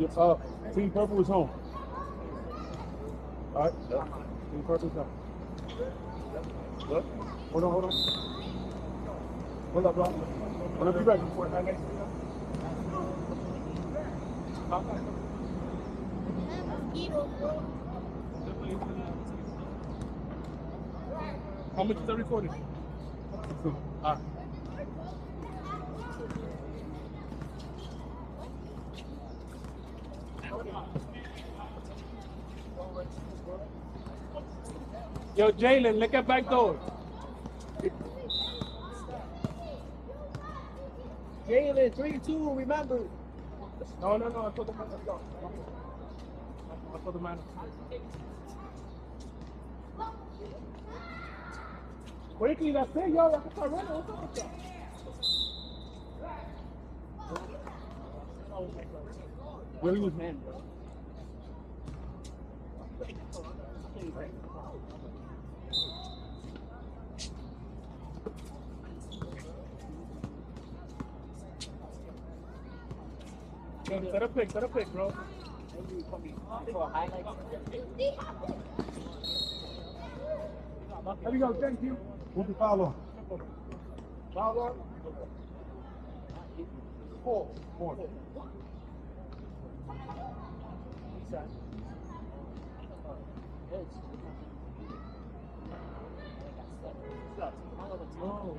Yep. Uh, Team Purple is home. All right. Yep. Team Purple is home. Yep. Hold on, hold on. Hold up, bro. Hold up, be ready for it. How much is that recording? All right. Yo, Jalen, look at back door. Jalen, 3-2, remember. No, no, no, I put the man up. I put the man up. Quickly, that's it, yo. That's what I run. What's up with that? Willie was man, bro. Set up quick, set up quick, bro. There you go, thank you. Who's the foul? Four. Four. Oh.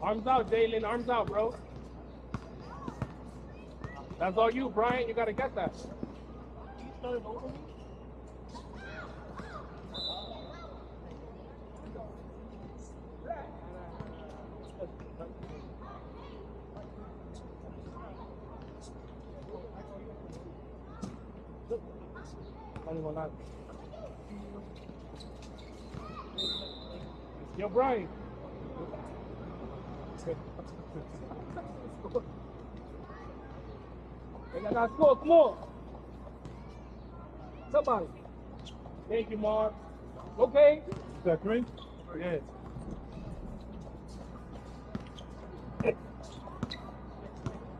Arms out, Jalen. Arms out, bro. That's all you, Brian. You gotta get that. Hey, I got score. Come on. Somebody. Thank you, Mark. Okay. Is that green? Yes.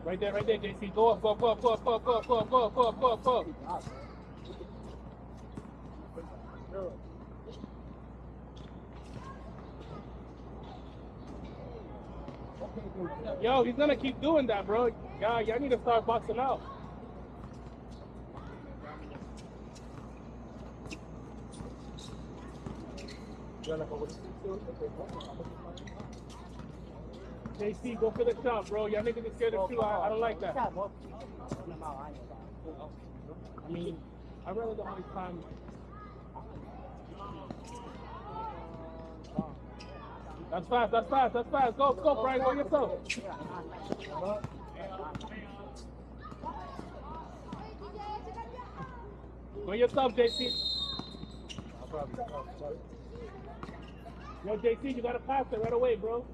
Right there, right there, JC. Go up, go up, go up, go up, go up, go up, go up, go up, go up, go up, go up. Yo, he's gonna keep doing that, bro. Y'all, y'all need to start boxing out. JC, go for the shot, bro. Y'all niggas are scared of you. I, I don't like that. I mean, I really don't waste time. That's fast, that's fast, that's fast. Go, go, Brian, go yourself. Go yourself, JC. Yo, JC, you gotta pass it right away, bro.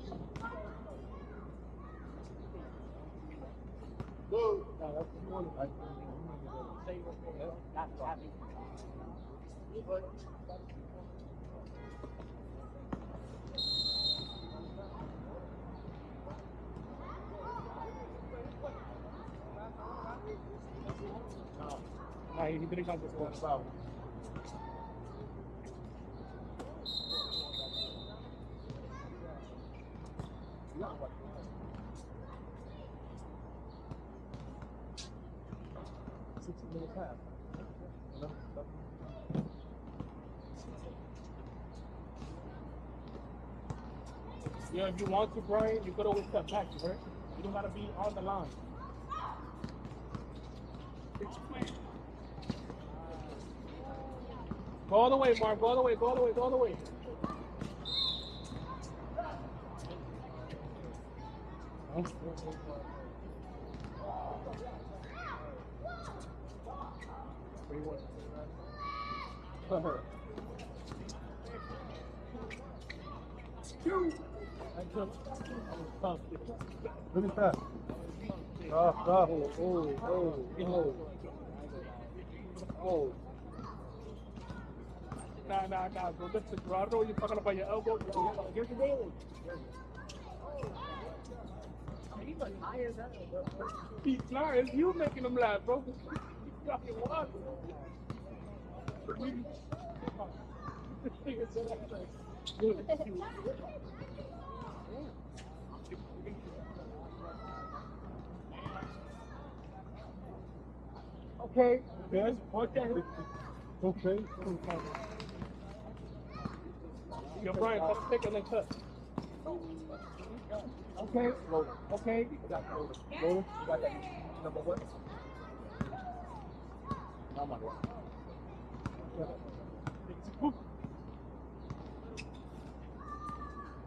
Go. No, Ah. You know, if you want to, Brian, you could always step back, right? You don't gotta be on the line. It's clear. Go all the way, Mark. Go all the way. Go all the way. Go all the way. Look at that. Tough. Oh, oh, oh. Oh. Nah, nah, nah, bro. Listen, bro. I don't know what you're talking about your elbow. Here's the railing. He's like high as hell, bro. He's flying. You making him laugh, bro. He's fucking wild. This nigga said that, like, good. Okay. Okay. Okay. Okay. Yo, Brian, let's take a next cut. Okay, okay. Roller. Number one.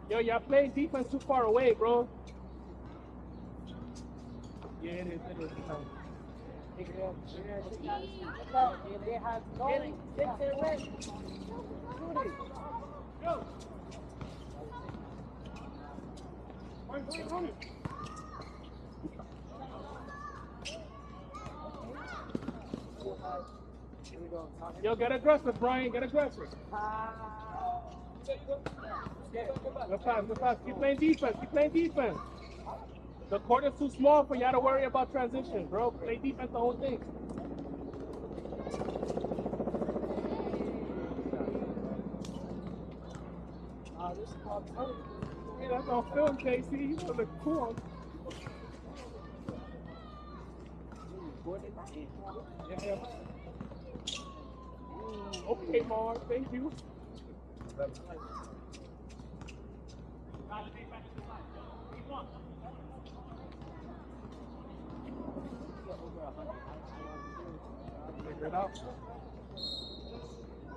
Yo, y'all playing defense too far away, bro. Yeah, it is. It is. Go. Yo, get aggressive, Brian. Get aggressive. Go fast, go fast. Keep playing defense. Keep playing defense. The court is too small for y'all to worry about transition, bro. Play defense the whole thing. Yeah, that's on film, KC. Yeah. Okay, Mark. Thank you. Figure it out.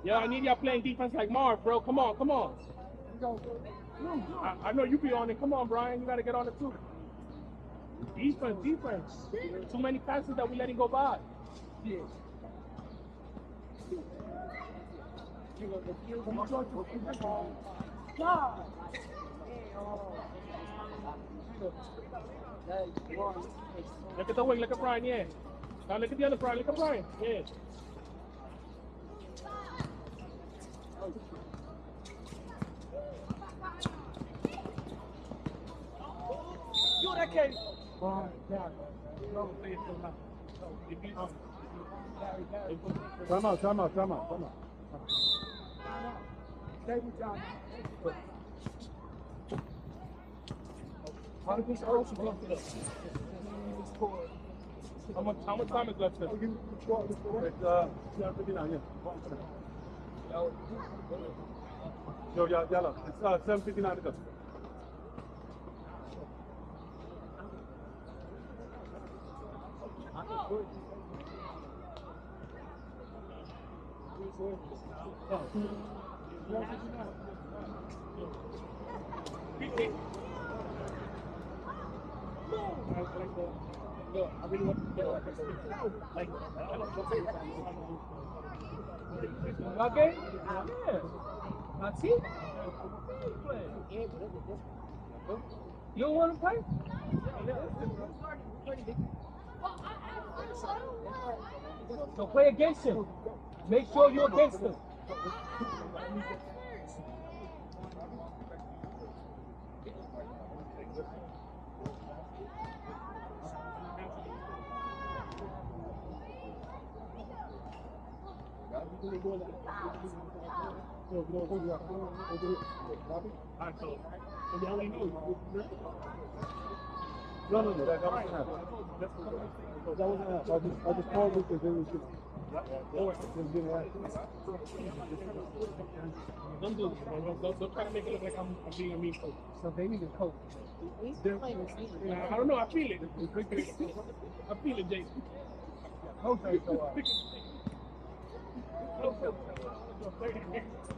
Yeah, I need y'all playing defense like Marv, bro. Come on, come on. I, I know you be on it. Come on, Brian. You gotta get on it too. Defense, defense. Too many passes that we letting go by. Look at the wing, look at Brian, yeah. Now look at the other Brian, look at Brian. Yeah. You that case. Brian, yeah. Don't play it so loud. If you- Time out, time out, time out, time out. How much is How much, how much time is left? There? It's, uh, seven fifty-nine, yeah. Yo, yeah, yeah, it's, uh, seven fifty-nine to go. Look, I really want to get like a like I don't know. Okay? Yeah. That's it. You don't want to play? So play against him. Make sure you're against him. Alright, so, know. No, no, no, that, that wasn't half. That wasn't half. I just, I just called it because it was just, it was getting half. Don't do this. Don't, don't, don't try to make it look like I'm, I'm being a mean coach. So they need a coach. Nah, I don't know. I feel it. I feel it, Jason. Coach ain't so out.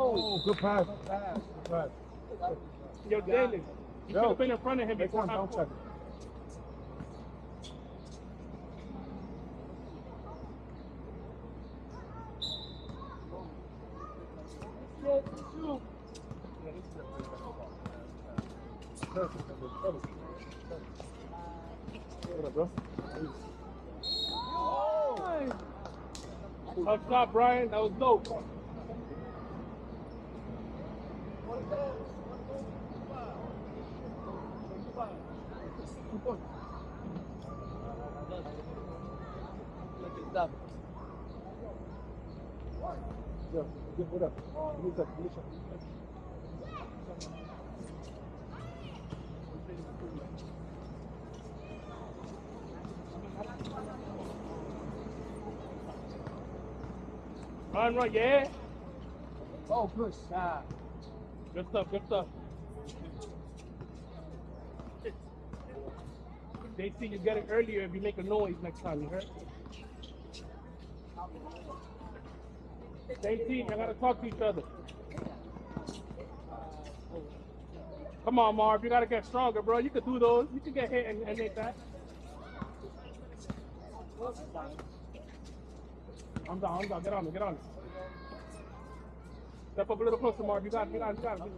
Oh, good pass. Good pass. Good pass. Yo, Jalen, you should have been in front of him Next before one, don't court. check it. What up, bro? Tough shot, Brian. That was dope. Yeah, yeah, what up? Give me a second, give me a second. Run, run, yeah. Oh, good shot. Good stuff, good stuff. They see you get it earlier if you make a noise next time, you heard? Same team, I gotta talk to each other. Come on, Marv, you gotta get stronger, bro. You could do those. You can get hit and, and make that. I'm down, I'm down. Get on me, get on me. Step up a little closer, Marv. You got it, you got it, you got it.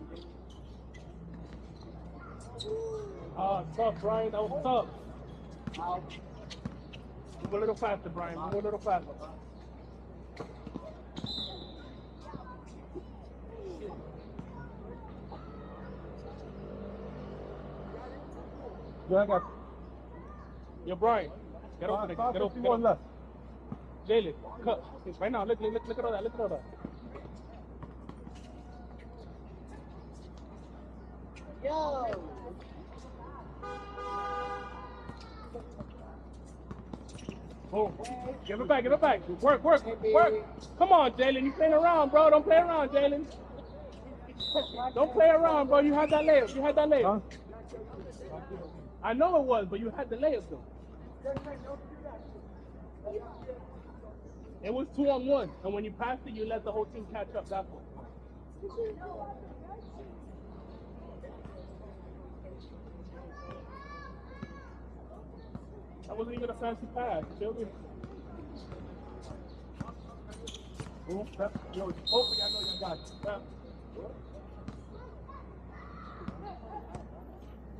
Ah, tough, Brian. That was tough. Move a little faster, Brian. Move a little faster. Yeah, I got Yo, Brian. Get over five, there. five Get over fifty-one there. left. Jalen, cut. Right now, look, look, look at all that. Look at all that. Boom. Give it back, give it back. Work, work, work. Come on, Jalen. You playing around, bro. Don't play around, Jalen. Don't play around, bro. You had that layup. You had that layup. Huh? I know it was, but you had the layup though. It was two on one, and when you passed it, you let the whole team catch up. That's all. That wasn't even a fancy pass. Me? Boom. Yo, hopefully I know you got it. Step. Look, them quick one right here.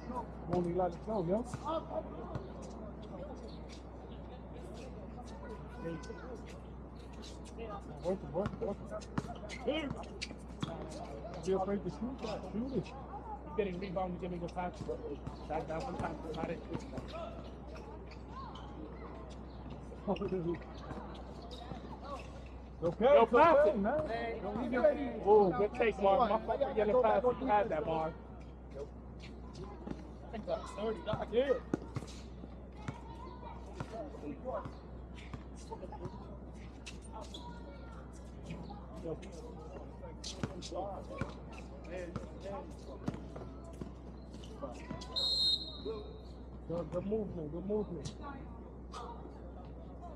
Play ball. Only let it go, yo. Work, work, work. Be afraid to shoot that. Shoot it. You're getting rebound, you're giving a pass. Back down from time. Got it. Okay, Yo, pass okay, it. man. Don't leave it. Ooh, good take, Mark. My for yelling pass. You had that, Mark. I think that's 30. God, yeah. Yo. Good, good movement, good movement.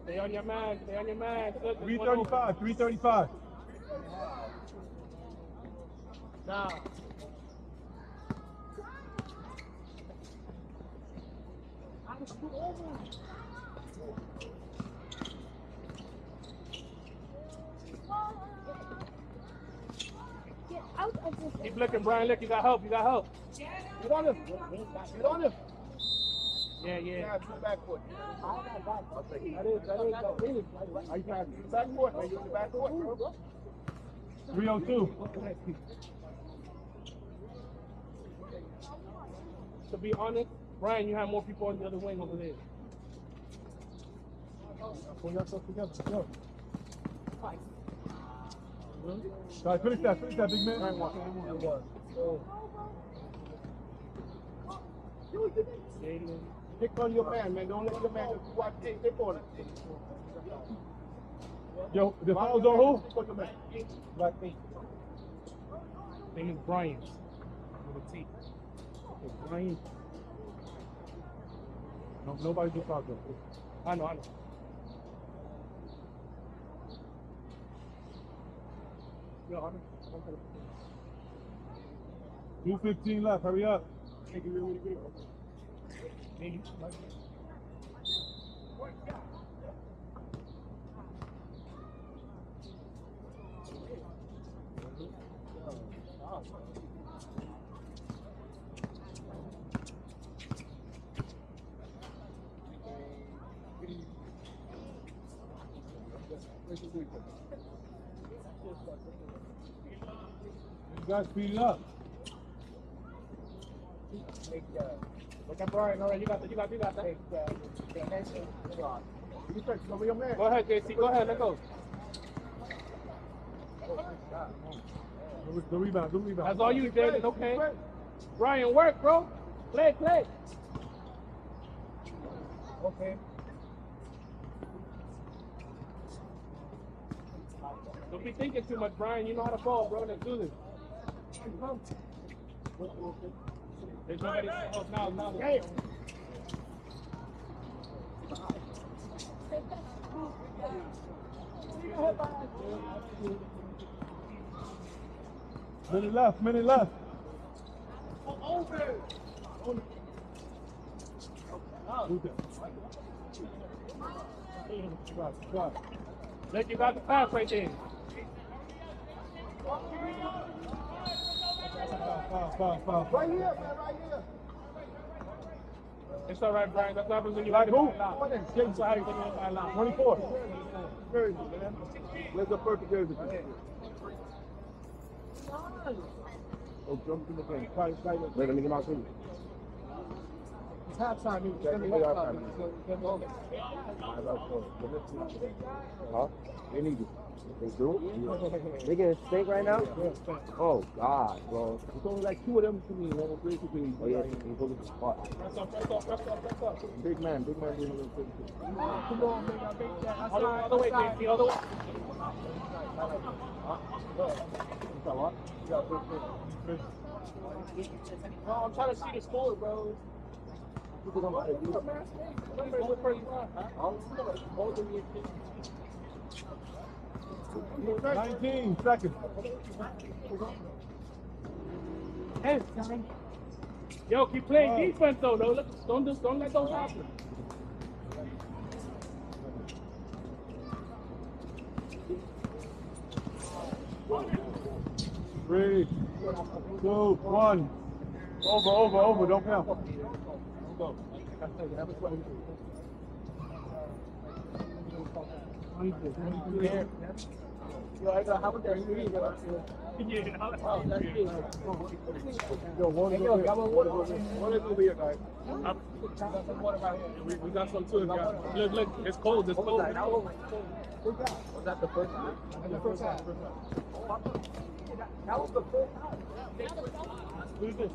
Stay on your man, stay on your over. 335, 335. Now. Get out of this. Keep looking, Brian. Look, you got help. You got help. Get on him. Get on him. Yeah, yeah. Yeah, two back foot. That is, that is, that is. Are you trying to back foot? Are you in the back foot? 302. To be honest, Brian, you have more people on the other wing over there. Pull yourself together. Go. Guys, finish that. Finish that, big man. Pick on your man, man. Don't let your man watch take take on it. Yo, the fouls on who? Black eight. Name is Brian. With a T. Brian. No, nobody do foul though. I know, I know. Yo, I'm, I'm gonna- 215 left. Hurry up. Take it really good. Maybe. You it up. Look at Brian. All right, you got that. You got, you got that. You stretch over your man. Go ahead, JC. Go ahead. Let's go. The rebound. The rebound. That's all you, Jaden. Okay. Brian, work, bro. Play, play. Okay. Don't be thinking too much, Brian. You know how to ball, bro. Let's do this. There's. Minute left. Minute left. Drive. Let you got the pass right there. Foul, foul, foul, foul. Right here, man, right here. It's all right, Brian. That's what happens when you Like who? ball out. That's how you get ball 24. Jersey, man. Where's the perfect jersey? Oh, jump to the game. Try to try to. Wait, let me get my shoes. It's halftime. It's gonna be halftime. Huh? They need it. They do? They getting steak right now? Oh God, bro. It's only like two of them to me, man. Basically. Oh yeah, they go to the spot. Press up, press up, press up, press up. Big man, big man doing a little thing. Come on, man. I think that. Other, other way, JC. Other way. No, I'm trying to see the score, bro. Remember, it's the first round, huh? 19 seconds. Hey, Yo, keep playing uh, defense though. Don't let, don't, just, don't let those happen. Three, two, one. Over, over, over. Don't count. Yo, I got how much there? You got Yo, one is over here. One is over here, guys. We, we got some too. guys. Look, look, it's cold. It's cold. Was that the first half? The first half. That was the first half. Who's this?